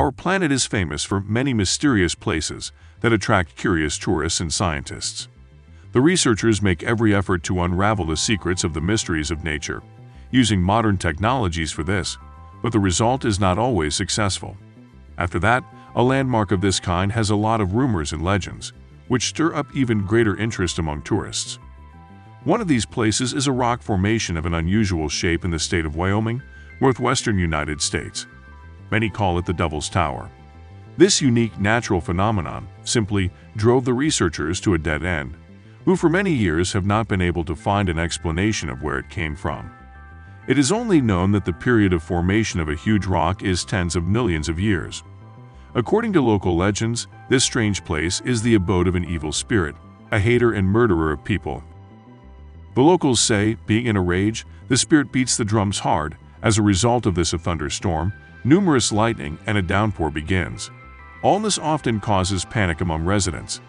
Our planet is famous for many mysterious places that attract curious tourists and scientists. The researchers make every effort to unravel the secrets of the mysteries of nature, using modern technologies for this, but the result is not always successful. After that, a landmark of this kind has a lot of rumors and legends, which stir up even greater interest among tourists. One of these places is a rock formation of an unusual shape in the state of Wyoming, northwestern United States. Many call it the Devil's Tower. This unique natural phenomenon simply drove the researchers to a dead end, who for many years have not been able to find an explanation of where it came from. It is only known that the period of formation of a huge rock is tens of millions of years. According to local legends, this strange place is the abode of an evil spirit, a hater and murderer of people. The locals say, being in a rage, the spirit beats the drums hard. As a result of this a thunderstorm, numerous lightning and a downpour begins. All this often causes panic among residents.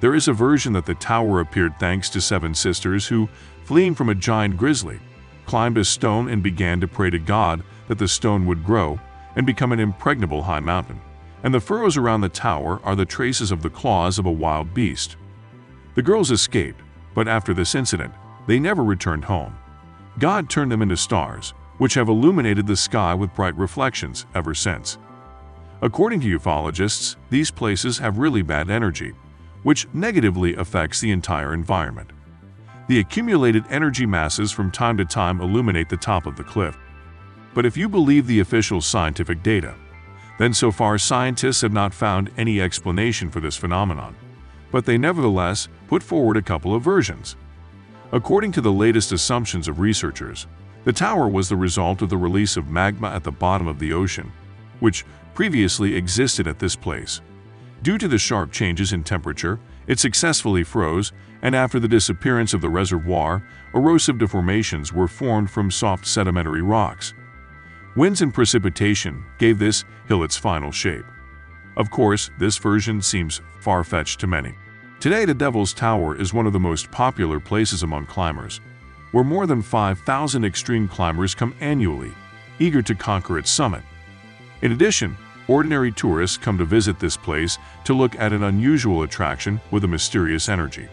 There is a version that the tower appeared thanks to seven sisters who, fleeing from a giant grizzly, climbed a stone and began to pray to God that the stone would grow and become an impregnable high mountain and the furrows around the tower are the traces of the claws of a wild beast. The girls escaped, but after this incident, they never returned home. God turned them into stars, which have illuminated the sky with bright reflections ever since. According to ufologists, these places have really bad energy, which negatively affects the entire environment. The accumulated energy masses from time to time illuminate the top of the cliff. But if you believe the official scientific data, then so far scientists have not found any explanation for this phenomenon, but they nevertheless put forward a couple of versions. According to the latest assumptions of researchers, the tower was the result of the release of magma at the bottom of the ocean, which previously existed at this place. Due to the sharp changes in temperature, it successfully froze, and after the disappearance of the reservoir, erosive deformations were formed from soft sedimentary rocks. Winds and precipitation gave this hill its final shape. Of course, this version seems far-fetched to many. Today, the Devil's Tower is one of the most popular places among climbers, where more than 5,000 extreme climbers come annually, eager to conquer its summit. In addition, ordinary tourists come to visit this place to look at an unusual attraction with a mysterious energy.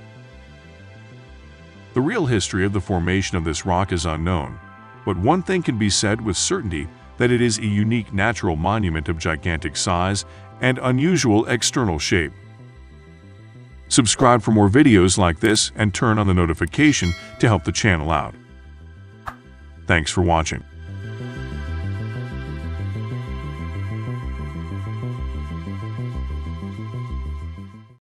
The real history of the formation of this rock is unknown, but one thing can be said with certainty that it is a unique natural monument of gigantic size and unusual external shape. Subscribe for more videos like this and turn on the notification to help the channel out. Thanks for watching.